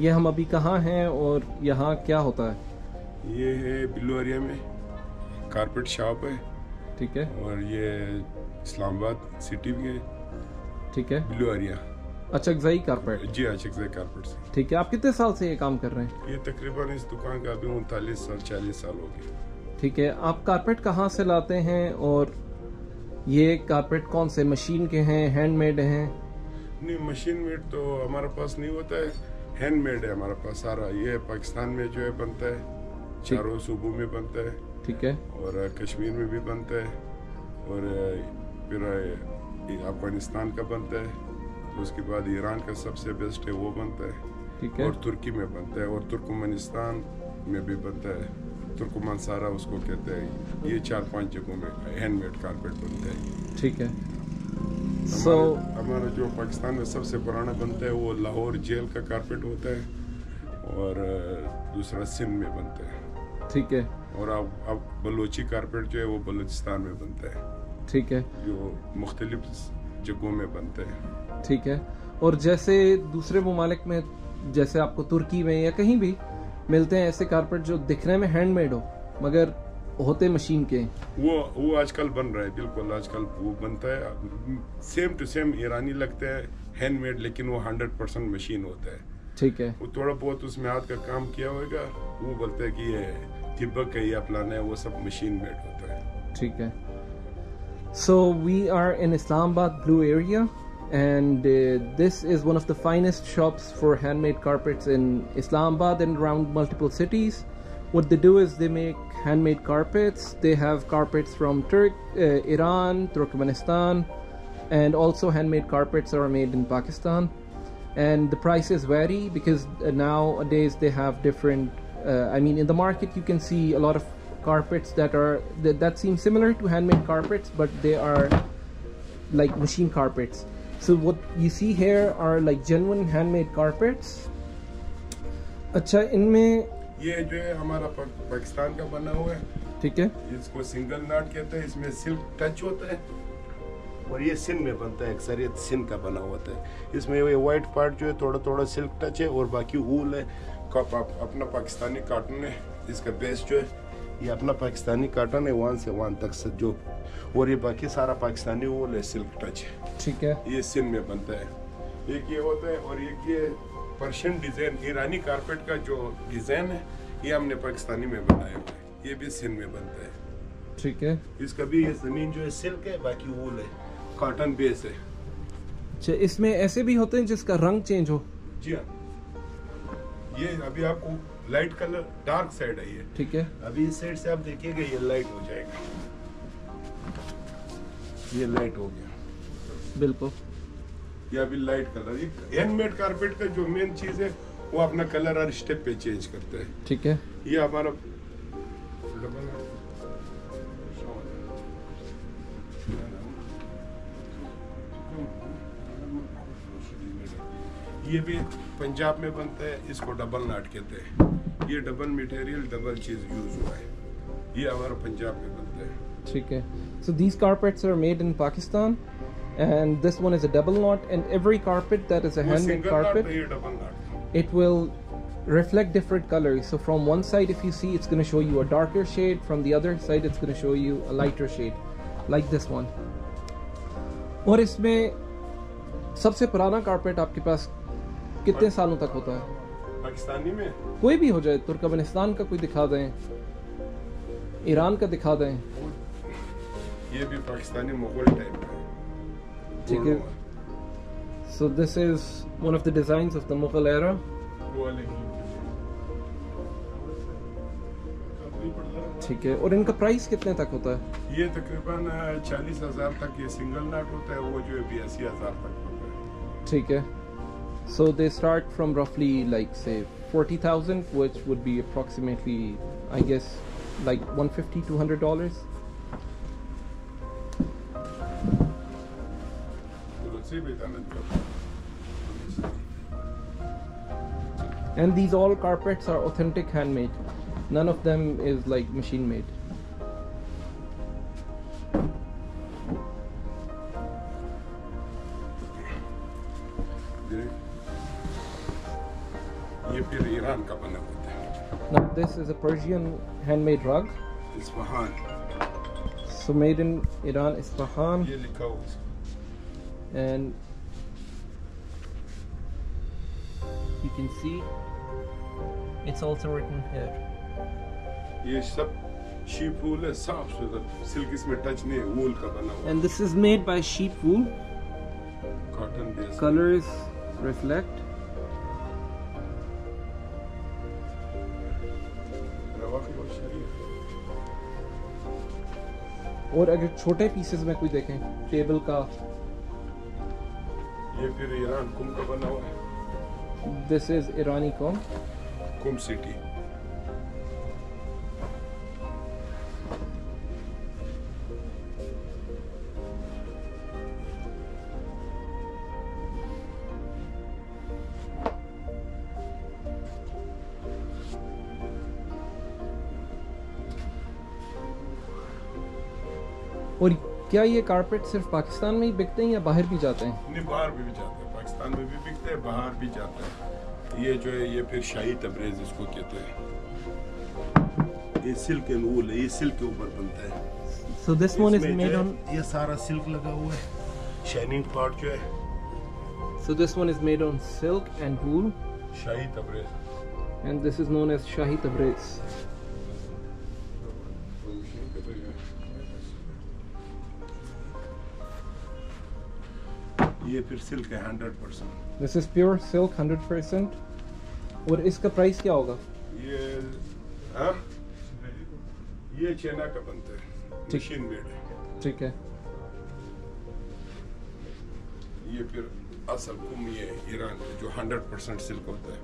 ये हम अभी कहाँ हैं और यहाँ क्या होता है? ये है बिल्लू एरिया में कारपेट शॉप है। ठीक है। और ये इस्लामाबाद सिटी में है। ठीक है। बिल्लू एरिया। अचकजई कारपेट। जी अचक से कारपेट से। ठीक है आप कितने साल से ये काम कर रहे हैं? ये तकरीबन इस दुकान का अभी उनतालीस साल चालीस साल हो गए ठीक है आप कारपेट कहाँ से लाते हैं और ये कारपेट कौन से मशीन के हैं हैंडमेड हैं? नहीं मशीन मेड तो हमारे पास नहीं होता है। हैंडमेड है हमारे पास सारा ये पाकिस्तान में जो है बनता है चारों सूबों में बनता है। ठीक है। और कश्मीर में भी बनता है। और फिर अफ़गानिस्तान का बनता है। उसके बाद ईरान का सबसे बेस्ट है वो बनता है। ठीक है। और तुर्की में बनता है। और तुर्कमेनिस्तान में भी बनता है। तुर्कमान सारा उसको कहते हैं। ये चार पाँच जगहों में हैंडमेड कारपेट बनता है। ठीक है। सो हमारे- हमारा जो पाकिस्तान में सबसे पुराना बनता है वो लाहौर जेल का कारपेट होता है और दूसरा सिंध में बनता है। ठीक है। और अब अब बलोची कारपेट जो है वो बलूचिस्तान में बनता है। ठीक है। जो मुख्तलिफ़ जगहों में बनते हैं। ठीक है। और जैसे दूसरे ममालिक में जैसे आपको तुर्की में या कहीं भी मिलते हैं ऐसे कारपेट जो दिखने में हैंडमेड हो मगर होते मशीन के? वो वो आजकल बन रहा है बिल्कुल आजकल वो बनता है। सेम टू सेम ईरानी लगता है हैंडमेड लेकिन वो हंड्रेड परसेंट मशीन होता है। ठीक है। वो थोड़ा बहुत उसमें हाथ का काम किया होगा वो बोलते हैं कि ये तिब्बक का या प्लान है वो सब मशीन मेड होता है। ठीक है। So we are in Islamabad Blue area and uh, this is one of the finest shops for handmade carpets in Islamabad and around multiple cities. What they do is they make handmade carpets. They have carpets from Turk, uh, Iran, Turkmenistan and also handmade carpets are made in Pakistan. And the prices vary because uh, nowadays they have different uh, I mean in the market you can see a lot of carpets that are that, that seem similar to handmade carpets but they are like machine carpets so what you see here are like genuine handmade carpets अच्छा इनमें ये जो है हमारा पाकिस्तान का बना हुआ है। ठीक है। इसको सिंगल नाट कहते हैं इसमें सिल्क टच होता है। और ये सिन में बनता है अक्सरियत सिन का बना होता है। इसमें ये वाइट पार्ट जो है थोड़ा थोड़ा सिल्क टच है और बाकी वूल है। कप अपना पाकिस्तानी काटन है इसका बेस जो है। ये अपना पाकिस्तानी काटन है वन से वन तक से जो। और ये बाकी सारा पाकिस्तानी वूल है सिल्क टच है। ठीक है। ये सिन में बनता है। एक ये होता है और एक ये पर्शियन डिज़ाइन ईरानी कारपेट का जो डिज़ाइन है ये हमने पाकिस्तानी में बनाया हुआ है। ये भी सिन में बनता है। ठीक है। इसका भी ये ज़मीन जो है सिल्क है बाकी वूल है। कॉटन बेस है। अच्छा इसमें ऐसे भी होते हैं जिसका रंग चेंज हो? जी हाँ। ये अभी आपको लाइट कलर डार्क साइड है ये। ठीक है। अभी इस साइड से आप देखिएगा ये लाइट हो जाएगा। ये लाइट हो गया। बिल्कुल। ये अभी लाइट कलर ये हैंडमेड कारपेट का जो मेन चीज़ है वो अपना कलर हर स्टेप पे चेंज करते है। ठीक है। ये हमारा ये भी पंजाब में बनता है इसको डबल नाट कहते हैं। ये डबल मटेरियल डबल चीज़ यूज़ हुआ है। ये हमारा पंजाब में बनता है। ठीक है। So these carpets are made in Pakistan and this one is a double knot and every carpet that is a वो handmade सिंगल नाट carpet है ये double knot it will reflect different colors. So from one side, if you see, it's going to show you a darker shade. From the other side, it's going to show you a lighter shade, like this one. और इसमें सबसे पुराना carpet आपके पास कितने सालों तक होता है पाकिस्तानी में कोई भी हो जाए तुर्कमेनिस्तान का कोई दिखा दें ईरान का दिखा दें ये भी पाकिस्तानी मुगल टाइप का है ठीक है so this is one of the design of the Mughal era वो वाले की। ठीक है। और इनका प्राइस कितने तक होता है? ये तकरीबन चालीस हज़ार तक ये सिंगल नाट होता है वो जो है बयासी हज़ार तक होता है। ठीक है। So they start from roughly like say 40,000 which would be approximately I guess like 150 200 dollars तो से भी And these all carpets are authentic handmade. None of them is like machine made. Now this is a Persian handmade rug. Isfahan. So made in Iran, Isfahan and you can see it's also written here. ये सब sheep वूल है साफ सुथरा silk इसमें touch नहीं है वूल का बना हुआ And this is made by sheep wool. Cotton base Colors reflect. रवाफी और शरीफ और अगर छोटे पीसेस में कोई देखें टेबल का ये फिर ईरान कुम का बना हुआ है। This is Irani Qom. Qom city. और क्या ये कारपेट सिर्फ़ पाकिस्तान में ही बिकते हैं या बाहर भी जाते हैं? नहीं बाहर भी, भी जाते हैं। पाकिस्तान में भी बिकते हैं बाहर भी जाते हैं। ये जो है ये फिर शाही तबरेज इसको कहते हैं। ये सिल्क एंड वूल ये सिल्क के ऊपर बनता है। So this one is made on ये सारा सिल्क लगा हुआ है। शाइनिंग पार्ट जो है। So this one is made on silk and wool Shahi Tabriz. And this is known as Shahi Tabriz. ये फिर सिल्क है hundred percent this is pure silk 100% और इसका प्राइस क्या होगा? ये हाँ? ये चेना का बनता है। मशीन मेड है ठीक है। ये फिर असल कुम ये ईरान जो हंड्रेड परसेंट सिल्क होता है।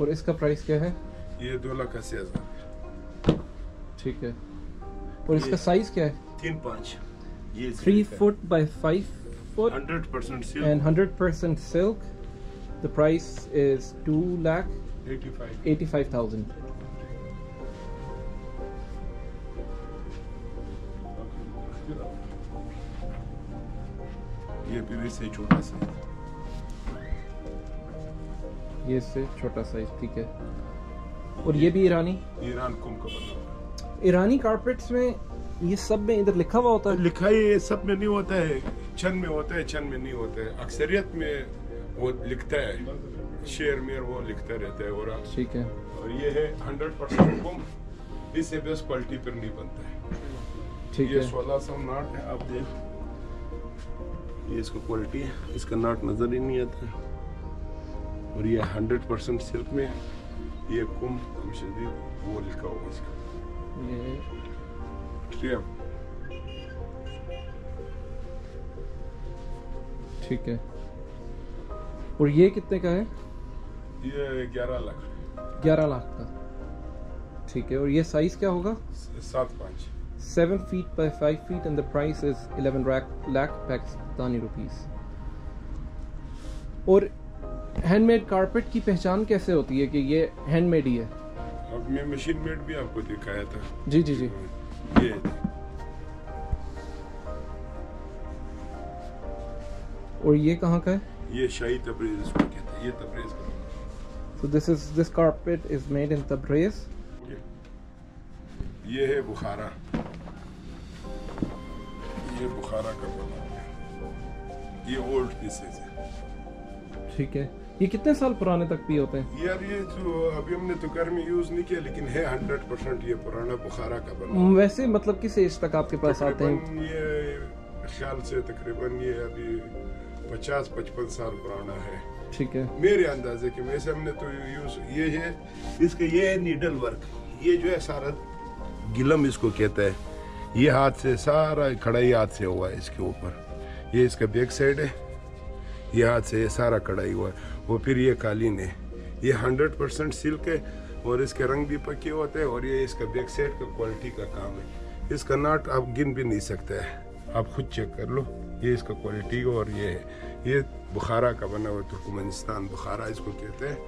और इसका प्राइस क्या है? ये दो लाख अस्सी हज़ार। ठीक है। और इसका साइज़ क्या है? तीन पाँच। ये three foot by five hundred percent silk and 100% silk. The price is two lakh eighty five eighty-five thousand. ये फिर इससे छोटा सा ये इससे छोटा साइज़ ठीक है। और ये भी ईरानी ईरान कुम का ईरानी कारपेट्स में ये सब में इधर लिखा हुआ होता है? है लिखा ये सब में नहीं होता है। चंद में होता है चंद में नहीं होता है। अक्सरियत में वो लिखता है शेर में वो लिखता रहता है और ठीक है। और ये है हंड्रेड परसेंट कुम इससे बेस्ट क्वालिटी पर नहीं बनता है। ठीक ये है। सोलह सौ नाट है आप देख। ये इसका क्वालिटी है इसका नाट नज़र ही नहीं आता। और ये हंड्रेड परसेंट सिल्क में ये कुम कुम शदीद वो लिखा हुआ इसका। ये ट्रियम ठीक है। और ये कितने का है? ये ग्यारह लाख। ग्यारह लाख का। ठीक है और ये साइज़ क्या होगा? सात पाँच। Seven feet by five feet and the price is eleven lakh Pakistani rupees और हैंडमेड कारपेट की पहचान कैसे होती है कि ये हैंडमेड ही है? अब मैं मशीन मेड भी आपको दिखाया था। जी जी जी। ये और ये कहाँ का है? ये शाही तबरेज इसको कहते हैं ये तबरेज का। So this is this carpet is made in Tabriz. ये- है बुखारा। ये बुखारा का बना है। ये ओल्ड पीसेस है। ठीक है। ये कितने साल पुराने तक भी होते हैं? यार ये जो अभी हमने तो घर में यूज़ नहीं किया लेकिन है हंड्रेड परसेंट ये पुराना बुखारा का बना। वैसे मतलब किस एज तक आपके पास आते हैं? ये ख्याल से तकरीबन ये अभी पचास पचपन साल पुराना है। ठीक है। मेरे अंदाजे के वैसे हमने तो यूज़ ये है इसका ये है नीडल वर्क ये जो है सारा गिलम इसको कहता है ये हाथ से सारा कढ़ाई हाथ से हुआ है इसके ऊपर। ये इसका बैक साइड है ये हाथ से ये सारा कढ़ाई हुआ है वो फिर ये कालीन है। ये हंड्रेड परसेंट सिल्क है और इसके रंग भी पक्के होते हैं और ये इसका बैक साइड का क्वालिटी का काम है। इसका नाट आप गिन भी नहीं सकते हैं। आप खुद चेक कर लो ये इसका क्वालिटी और ये है। ये बुखारा का बना हुआ तुर्कमेनिस्तान बुखारा इसको कहते हैं।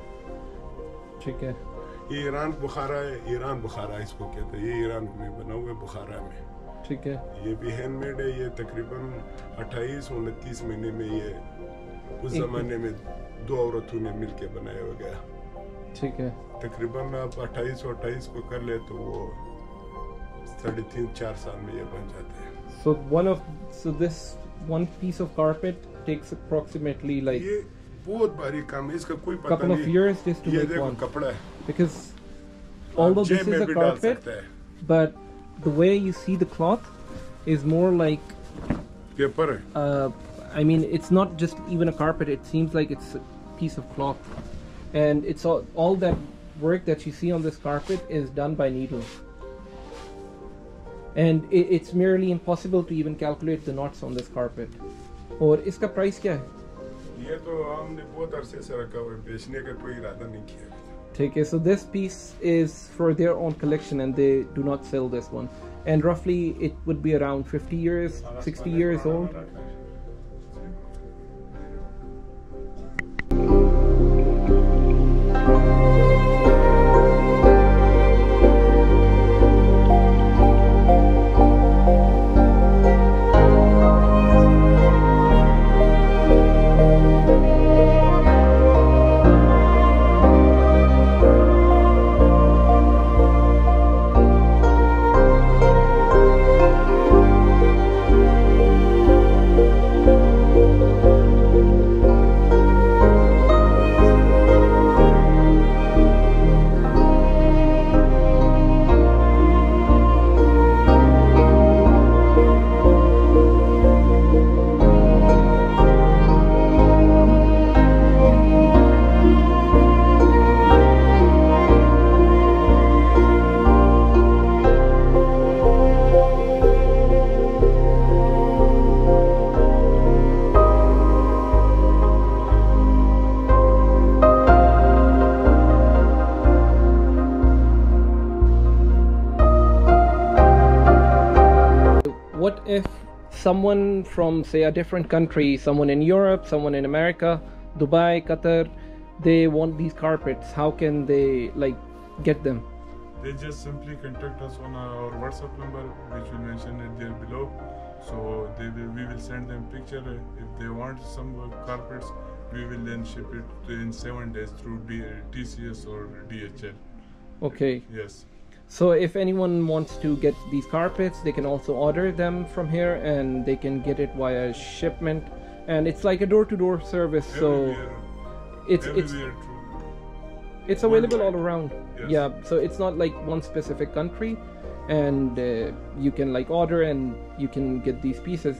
ठीक है। ये ईरान बुखारा है ईरान बुखारा इसको कहते हैं। ये ईरान में बना हुआ है बुखारा में। ठीक है। ये भी हैंडमेड है ये तकरीबन 28 उनतीस महीने में ये उस जमाने में दो औरतों ने मिलके बनाया हो गया। ठीक है। तकरीबन आप अट्ठाईस अट्ठाईस को कर ले तो वो साढ़े तीन चार साल में ये बन जाते हैं। So one of so this one piece of carpet takes approximately like ये बहुत भारी काम है इसका कोई पता couple of नहीं years just to ये make देखो one कपड़ा है because although आप जेब this is में a भी डाल carpet सकते हैं but the way you see the cloth is more like paper है uh, I mean it's not just even a carpet it seems like it's a piece of cloth and it's all, all that work that you see on this carpet is done by needles And it, it's merely impossible to even calculate the knots on this carpet और इसका price क्या है ये तो हमने बहुत अरसे से रखा हुआ है बेचने का कोई इरादा नहीं किया ठीक है so this piece is for their own collection and they do not sell this one and roughly it would be around 50 years 60 years old someone from say a different country someone in europe someone in america dubai qatar they want these carpets how can they like get them They just simply contact us on our WhatsApp number, which we mentioned it there below. So they will, we will send them picture. If they want some carpets, we will then ship it in seven days through D- TCS or DHL. okay Yes. So if anyone wants to get these carpets they can also order them from here and they can get it via shipment. And it's like a door-to-door service so it's it's it's available all around. Yes. yeah so it's not like one specific country. And uh, you can like order and you can get these pieces